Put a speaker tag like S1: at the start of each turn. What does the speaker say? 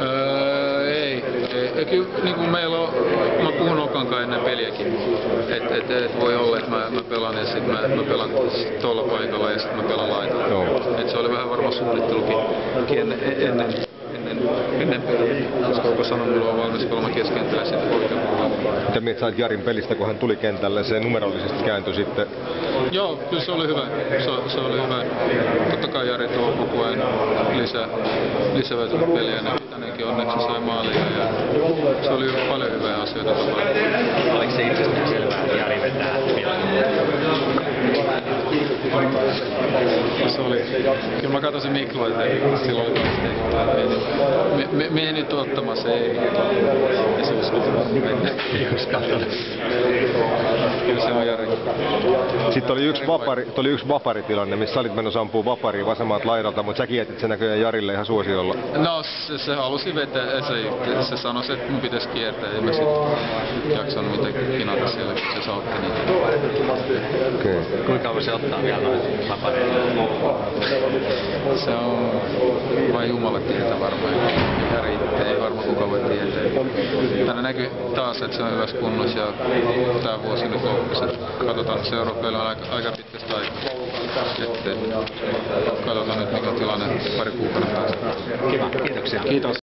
S1: Öö, ei, ei. kyllä niin kuin meillä on, mä puhun Okankaan ennen peliäkin, että et, et voi olla, että mä, mä pelaan ja sitten mä, mä pelan tuolla paikalla ja sitten mä pelan laitalla.
S2: Joo.
S1: Et se oli vähän varmaan suunnittelukin ennen, ennen, ennen, peliä, koska Oko sanoi mulla on valmis pelaamaan keskentällä sitten oikealla.
S2: Mitä mieltä sait Jarin pelistä, kun hän tuli kentälle? Se numerollisesti kääntyi sitten.
S1: Joo, kyllä se oli hyvä. Se, se oli hyvä. Totta kai Jari tuo koko ajan lisää, lisävät peliä. Ne tänäänkin onneksi sai maalia ja se oli paljon hyviä asioita.
S3: Oliko se itsestään selvää, että Jari vetää
S1: Se oli, kyllä mä katsoin Mikloa, että silloin oli kaksi tehtävää. Me, me, me, nyt ottamassa, ei, ei se uskaltanut.
S3: Ei uskaltanut.
S1: Se on Jari.
S2: Sitten oli yksi, vapari, oli yksi vaparitilanne, missä sä olit menossa ampuu vapariin vasemmalta laidalta, mutta sä jätit sen näköjään Jarille ihan suosiolla.
S1: No se, se halusi vetää, se, se sanoi, että mun pitäisi kiertää, ei mä sit jaksanut mitään kinata siellä, kun se sautti niitä.
S2: Okay.
S3: Kuinka kauan se ottaa vielä noin vapareita?
S1: Se on vain Jumala tietää varmaan. Jari ei varmaan kuka voi tietää. Tänne näkyy taas, että se on hyvässä kunnossa ja tämä vuosi nyt lopussa. Katsotaan, seuraava peli on aika, aika pitkästä aikaa. Että, katsotaan nyt mikä on tilanne pari kuukautta päästä.
S3: Kiva, kiitoksia.
S1: Kiitos.